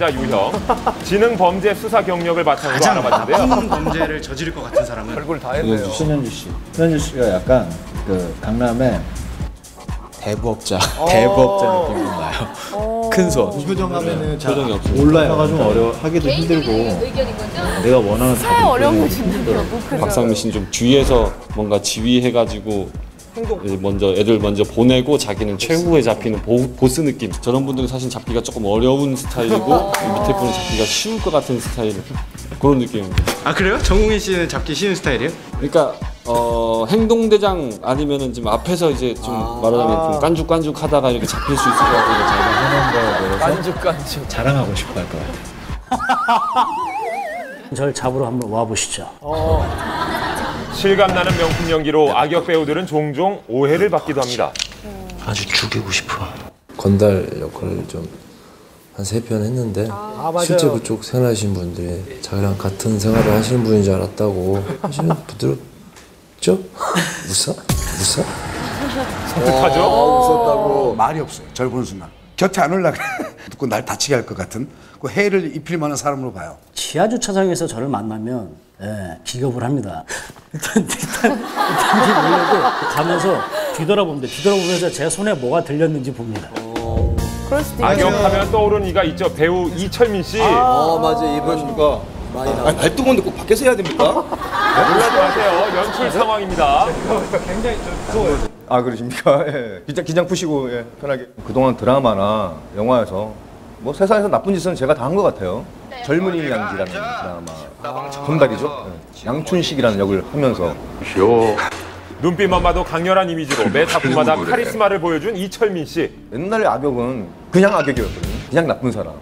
자 유형 지능 범죄 수사 경력을 바탕으로 가장 알아봤는데요. 나쁜 범죄를 저지를 것 같은 사람은 얼굴 다 했네요. 신현주 씨. 신현주 씨가 약간 그 강남의 대부업자, 대부업자 느낌이 좀 나요. 큰 손. 표정하면은 표정이 없어요. 올라요. 좀 어려 하기도 힘들고 의견인 거죠? 내가 원하는 차 어려운 거 그죠? 박상민 씨는 좀 뒤에서 뭔가 지휘해가지고 이제 먼저 애들 먼저 보내고 자기는 최후에 잡히는 보, 보스 느낌. 저런 분들은 사실 잡기가 조금 어려운 스타일이고 이 밑에 분은 잡기가 쉬울 것 같은 스타일 그런 느낌입니다. 아 그래요? 정웅인 씨는 잡기 쉬운 스타일이에요? 그러니까 어, 행동대장 아니면은 지금 앞에서 이제 좀 말하자면 좀 깐죽깐죽 하다가 이렇게 잡힐 수 있을 것 같아요. 자기가 하는 거에 대해서 깐죽깐죽. 자랑하고 싶어 할 것 같아요. 절 잡으러 한번 와 보시죠. 실감나는 명품 연기로 악역 배우들은 종종 오해를 받기도 합니다. 아주 죽이고 싶어. 건달 역할을 좀 한 세 편 했는데 맞아요. 실제 그쪽 생활하신 분들이 자기랑 같은 생활을 하시는 분인 줄 알았다고 사실은 부드럽죠? 웃어? 웃어? 독하죠? 웃었다고 말이 없어요. 절 보는 순간. 곁에 안 올라 그래. 듣고 날 다치게 할 것 같은 그 해를 입힐 만한 사람으로 봐요. 지하 주차장에서 저를 만나면 예, 기겁을 합니다. 일단 일단 일단 놀래고 가면서 뒤돌아봅니다. 뒤돌아보면서 제 손에 뭐가 들렸는지 봅니다. 그럴 수도 있죠. 악역하면 떠오르는 이가 있죠. 배우 이철민 씨. 어 맞아 이분 많이 나. 발등건데 꼭 밖에서 해야 됩니까? 놀라지 마세요. 연출 상황입니다. 아 그러십니까? 예. 긴장, 긴장 푸시고 예, 편하게. 그동안 드라마나 영화에서 뭐 세상에서 나쁜 짓은 제가 다 한 것 같아요. 젊은이 양지라는 드라마 건달이죠. 예. 양춘식이라는 역을 하면서 눈빛만 봐도 강렬한 이미지로 매 작품마다 카리스마를 보여준 이철민 씨. 옛날에 악역은 그냥 악역이었거든요. 그냥 나쁜 사람.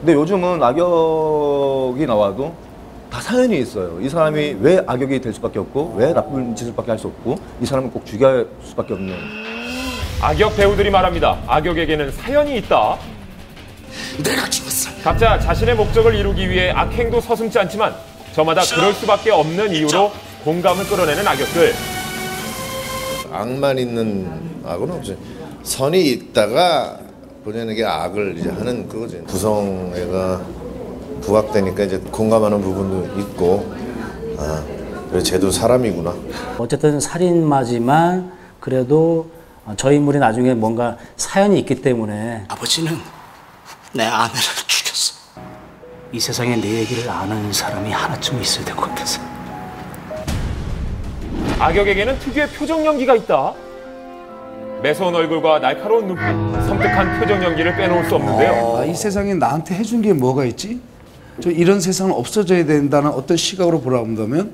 근데 요즘은 악역이 나와도 다 사연이 있어요. 이 사람이 왜 악역이 될 수밖에 없고 왜 나쁜 짓을밖에 할 수 없고 이 사람은 꼭 죽여야 할 수밖에 없는 악역 배우들이 말합니다. 악역에게는 사연이 있다. 내가 죽었어. 각자 자신의 목적을 이루기 위해 악행도 서슴지 않지만 저마다 그럴 수밖에 없는 이유로 공감을 끌어내는 악역들. 악만 있는 악은 없지 선이 있다가 본인에게 악을 이제 하는 그거지. 구성애가 부각되니까 이제 공감하는 부분도 있고. 아 그래 쟤도 사람이구나. 어쨌든 살인마지만 그래도 저 인물이 나중에 뭔가 사연이 있기 때문에 아버지는 내 아내를 죽였어. 이 세상에 내 얘기를 아는 사람이 하나쯤 있어야 될 것 같아서. 악역에게는 특유의 표정 연기가 있다. 매서운 얼굴과 날카로운 눈빛, 섬뜩한 표정 연기를 빼놓을 수 없는데요. 아, 이 세상에 나한테 해준 게 뭐가 있지? 저 이런 세상은 없어져야 된다는 어떤 시각으로 보라본다면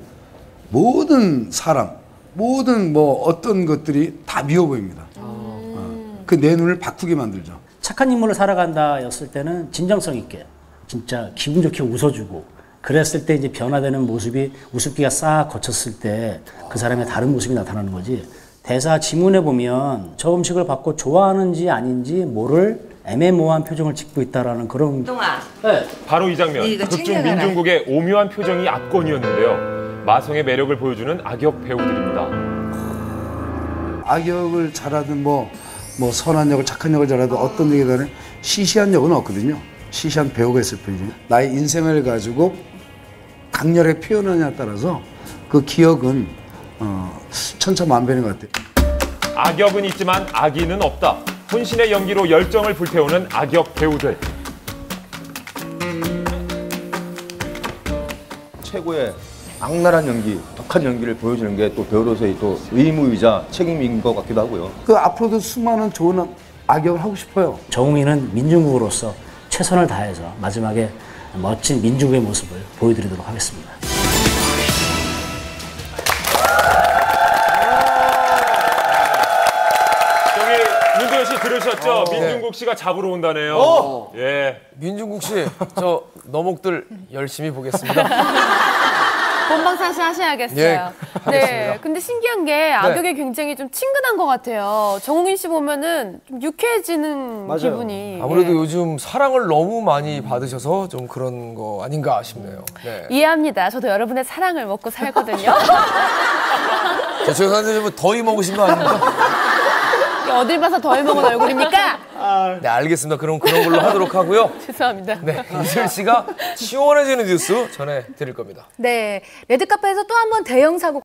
모든 사람, 모든 뭐 어떤 것들이 다 미워 보입니다. 어. 그내 눈을 바꾸게 만들죠. 착한 인물을 살아간다였을 때는 진정성 있게 진짜 기분 좋게 웃어주고 그랬을 때 이제 변화되는 모습이 웃음기가 싹 거쳤을 때 그 사람의 다른 모습이 나타나는 거지 대사 지문에 보면 저 음식을 받고 좋아하는지 아닌지 모를 애매모호한 표정을 짓고 있다라는 그런 동아. 바로 이 장면, 극중. 민중국의 오묘한 표정이 압권이었는데요. 마성의 매력을 보여주는 악역 배우들입니다. 악역을 잘하든 뭐, 뭐 선한 역을 착한 역을 잘하든 어떤 역이든 시시한 역은 없거든요. 시시한 배우가 있을 뿐이지. 나의 인생을 가지고 강렬하게 표현하냐에 따라서 그 기억은 어, 천차만별인 것 같아요. 악역은 있지만 악인은 없다. 혼신의 연기로 열정을 불태우는 악역 배우들. 최고의 악랄한 연기, 독한 연기를 보여주는 게 또 배우로서의 또 의무이자 책임인 것 같기도 하고요. 그 앞으로도 수많은 좋은 악역을 하고 싶어요. 정웅이는 민중국으로서 최선을 다해서 마지막에 멋진 민중국의 모습을 보여드리도록 하겠습니다. 저기 문도현 씨 들으셨죠? 민중국 씨가 잡으러 온다네요. 예. 민중국 씨, 저 너목들 열심히 보겠습니다. 본방사수 하셔야겠어요. 예, 네. 근데 신기한 게 악역이 굉장히 좀 친근한 것 같아요. 정웅인 씨 보면은 좀 유쾌해지는 기분이. 아무래도 예. 요즘 사랑을 너무 많이 받으셔서 좀 그런 거 아닌가 싶네요. 네. 이해합니다. 저도 여러분의 사랑을 먹고 살거든요. 저 죄송한데 좀 더위 먹으신 거 아닙니까? 어딜 봐서 덜 먹은 얼굴입니까? 네, 알겠습니다. 그럼 그런 걸로 하도록 하고요. 죄송합니다. 네, 이슬 씨가 시원해지는 뉴스 전해 드릴 겁니다. 네, 레드카페에서 또 한 번 대형 사고